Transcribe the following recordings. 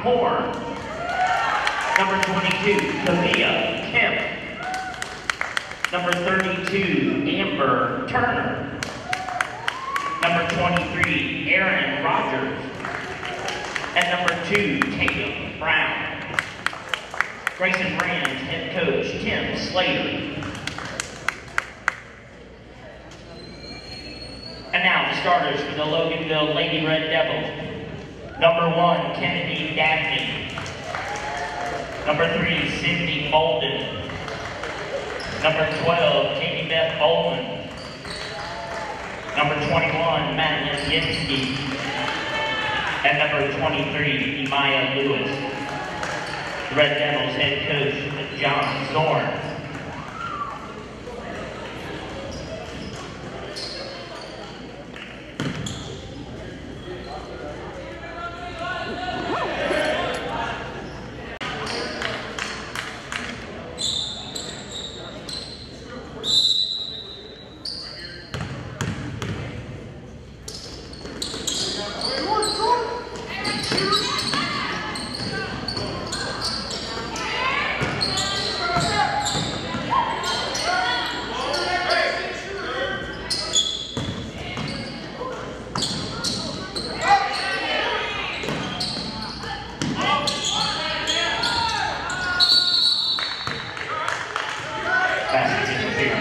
Horn. Number 22, Kavia Kemp. Number 32, Amber Turner. Number 23, Aaron Rogers. And number 2, Tatum Brown. Grayson Rams head coach Tim Slater. And now the starters for the Loganville Lady Red Devils. Number one, Kennedy Dabney. Number three, Cindy Bolden. Number 12, Katie Beth Bowman. Number 21, Madeline Yinsky. And number 23, Emaya Lewis. The Red Devils head coach, John Zorn. 但是这种这样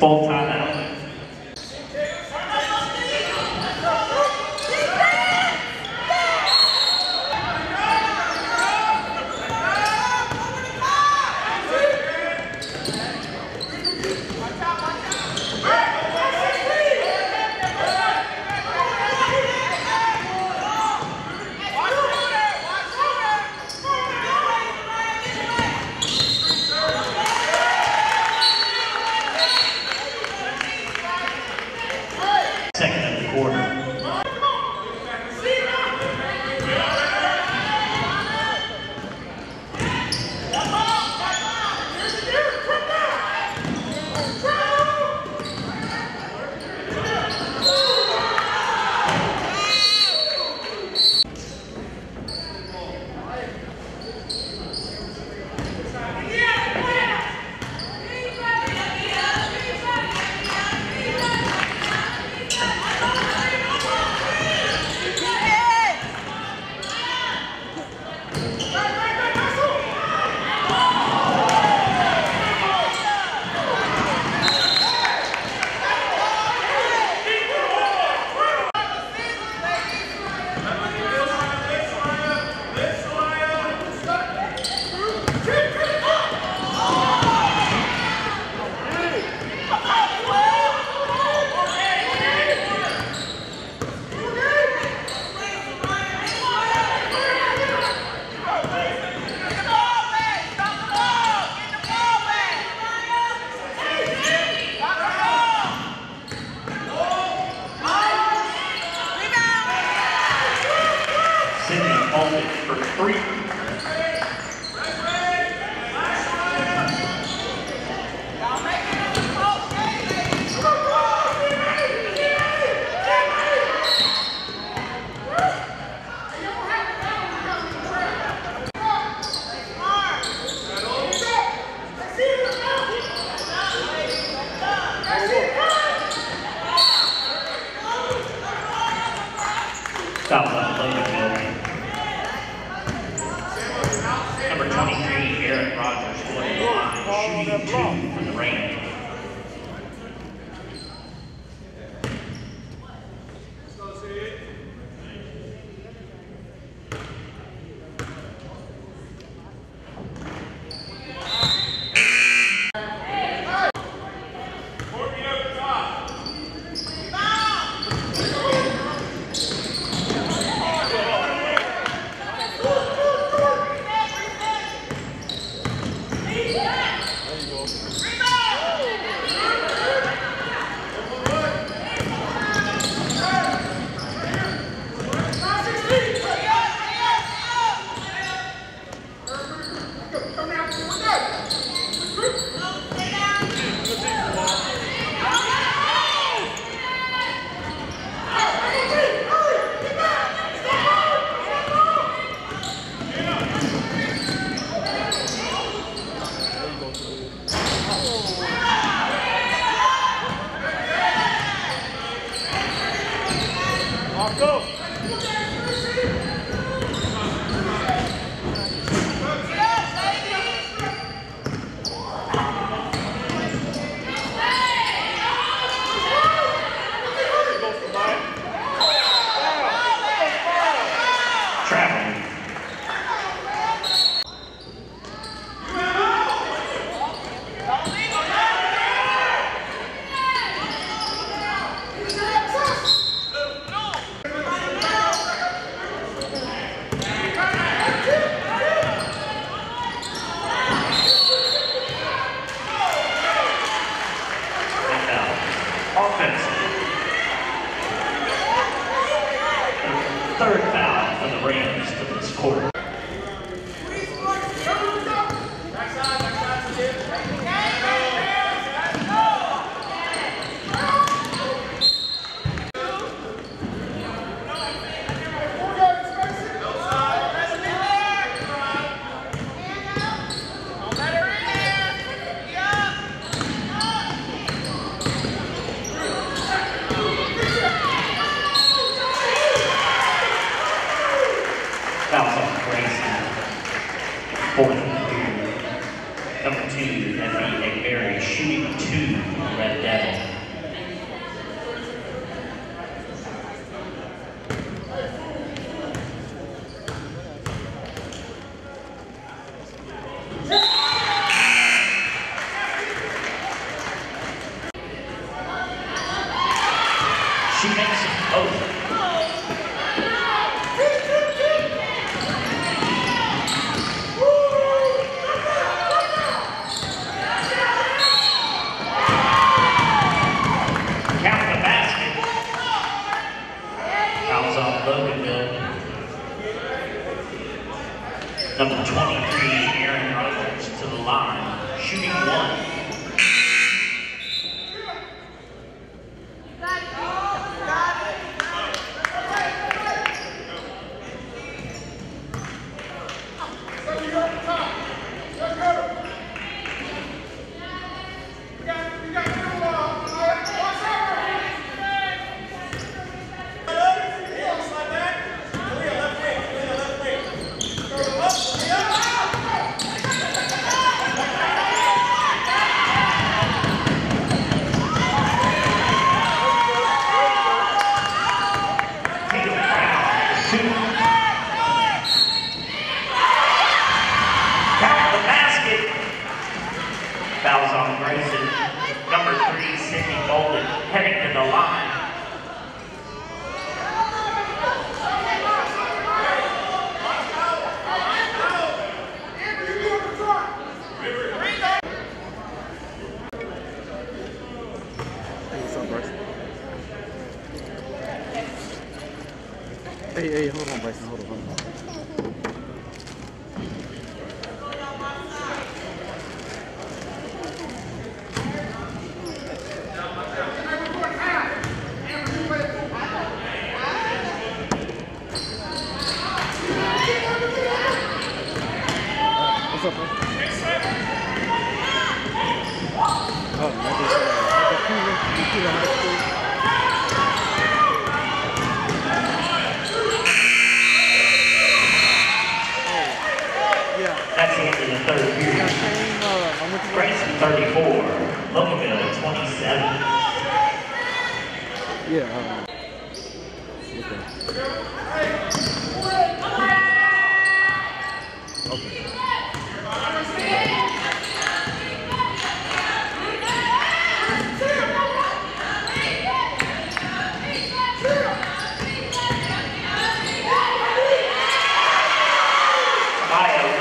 Both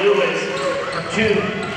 Lewis two.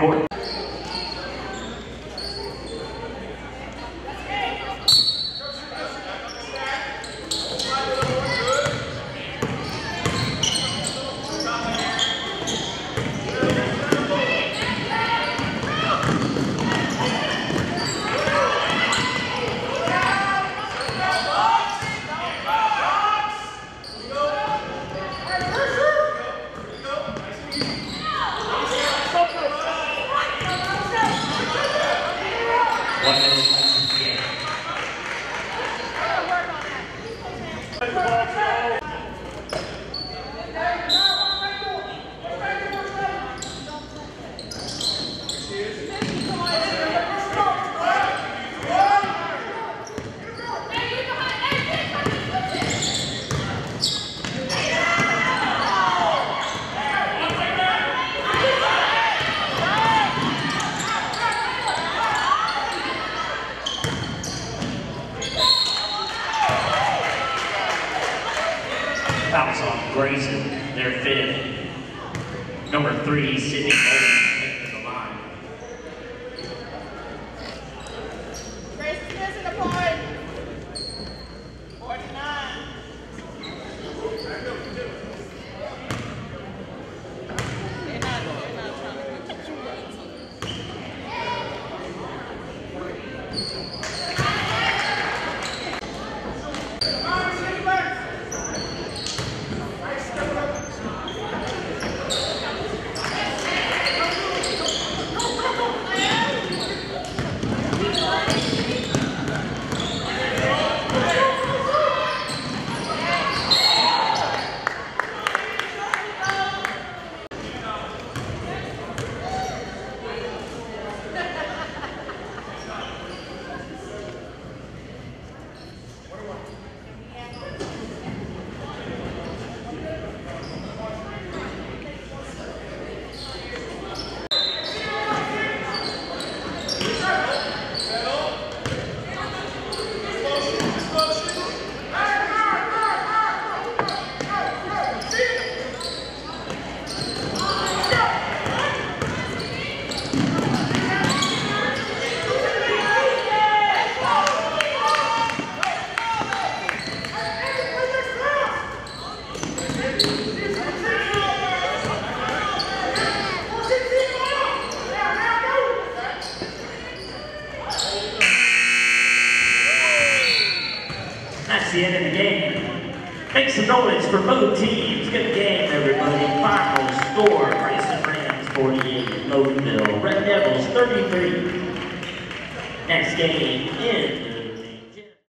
Backcourt.